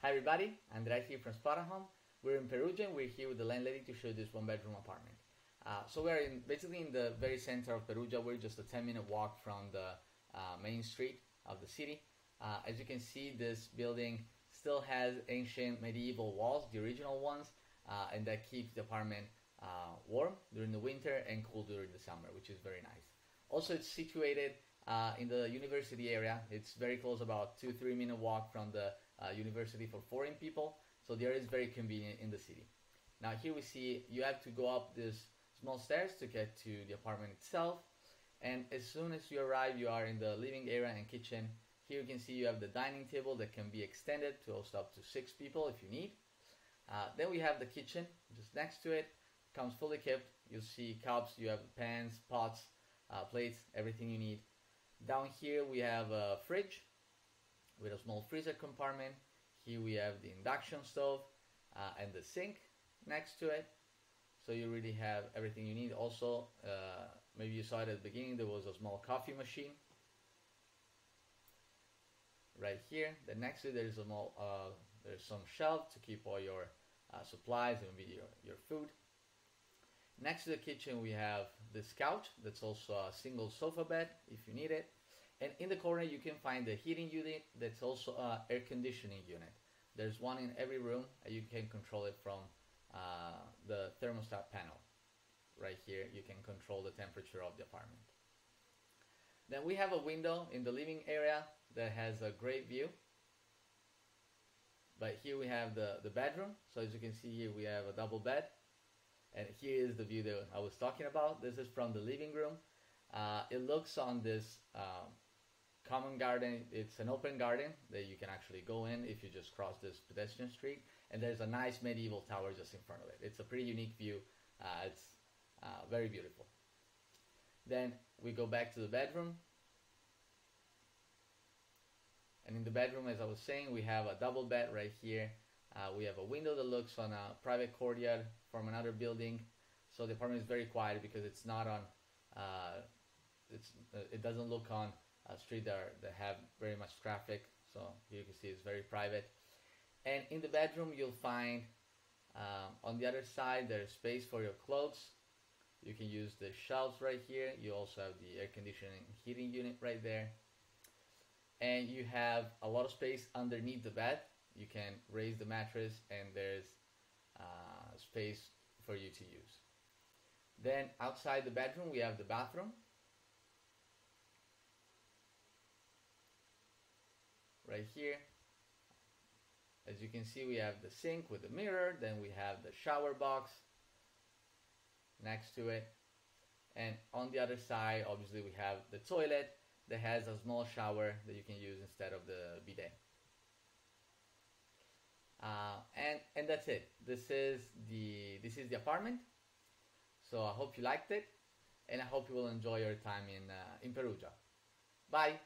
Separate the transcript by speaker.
Speaker 1: Hi everybody, Andrea here from Spotahome. We're in Perugia and we're here with the landlady to show this one bedroom apartment. Uh, so we're in basically in the very center of Perugia. We're just a 10 minute walk from the uh, main street of the city. Uh, as you can see, this building still has ancient medieval walls, the original ones, uh, and that keeps the apartment uh, warm during the winter and cool during the summer, which is very nice. Also, it's situated uh, in the university area. It's very close, about two, three minute walk from the uh, university for foreign people. So there is very convenient in the city. Now here we see you have to go up this small stairs to get to the apartment itself. And as soon as you arrive, you are in the living area and kitchen. Here you can see you have the dining table that can be extended to host up to six people if you need. Uh, then we have the kitchen just next to it. Comes fully equipped. You'll see cups, you have pans, pots, uh, plates, everything you need. Down here we have a fridge with a small freezer compartment. Here we have the induction stove uh, and the sink next to it. So you really have everything you need. Also, uh, maybe you saw it at the beginning, there was a small coffee machine. Right here, then next to it there is a small, uh, there's some shelf to keep all your uh, supplies and your, your food. Next to the kitchen we have this couch that's also a single sofa bed if you need it. And in the corner you can find the heating unit that's also a air conditioning unit. There's one in every room and you can control it from uh, the thermostat panel. Right here you can control the temperature of the apartment. Then we have a window in the living area that has a great view. But here we have the, the bedroom. So as you can see here we have a double bed. And here is the view that I was talking about. This is from the living room. Uh, it looks on this um, common garden. It's an open garden that you can actually go in if you just cross this pedestrian street. And there's a nice medieval tower just in front of it. It's a pretty unique view. Uh, it's uh, very beautiful. Then we go back to the bedroom. And in the bedroom, as I was saying, we have a double bed right here. Uh, we have a window that looks on a private courtyard from another building. So the apartment is very quiet because it's not on, uh, it's, uh, it doesn't look on street that, that have very much traffic. So you can see it's very private. And in the bedroom, you'll find um, on the other side, there's space for your clothes. You can use the shelves right here. You also have the air conditioning heating unit right there. And you have a lot of space underneath the bed. You can raise the mattress and there's uh, space for you to use. Then outside the bedroom, we have the bathroom. Right here. As you can see, we have the sink with the mirror. Then we have the shower box next to it. And on the other side, obviously, we have the toilet that has a small shower that you can use instead of the bidet. Uh, and and that's it. This is the this is the apartment. So I hope you liked it, and I hope you will enjoy your time in uh, in Perugia. Bye.